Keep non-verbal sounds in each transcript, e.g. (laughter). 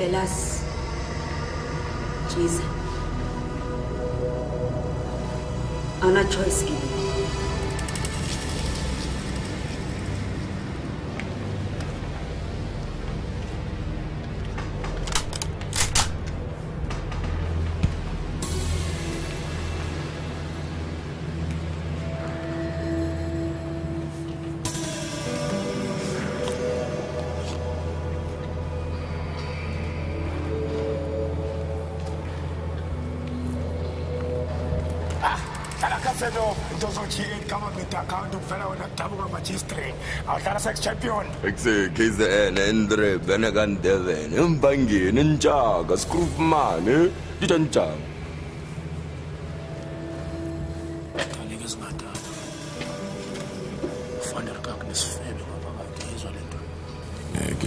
Belas. Jiza. Ana choice Casano Dozochi Kamamita Kandu Fela na Tabuga Magistre, Altara Sex Champion. Exe, Kizen, Endre, Benegan Deven, Mbangi, Ninja, Scroofman, Ditancha.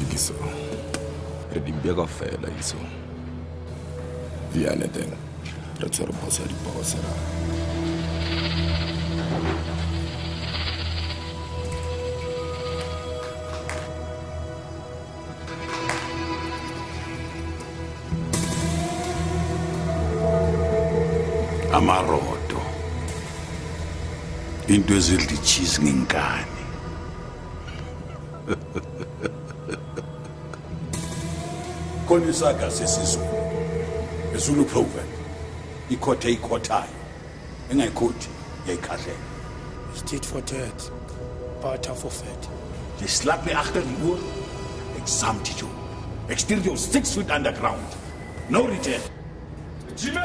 ngiso. Redimbeka fela iso viane teng re tshwere posa dipokosera amarodo into ezidla icheese ngenkani (laughs) khona isaga sesizweni ezulu proven. Ikhothe eyikhothayo engayikhothi yayikhahlela is tit for tat butter for fat jy slap my agter die oor ek saam dit jou ek stuur jou 6 feet underground no return Jimmy!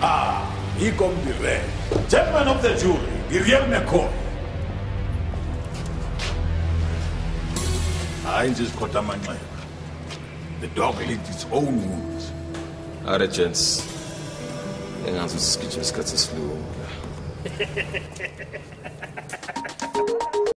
Ah, here come the red. Gentlemen of the jury, the real McCoy. Hayi nje isikhotha amanxeba. The dog licked its own wounds. Arretjens, engazuthi isigijima isikhathi esiliwonke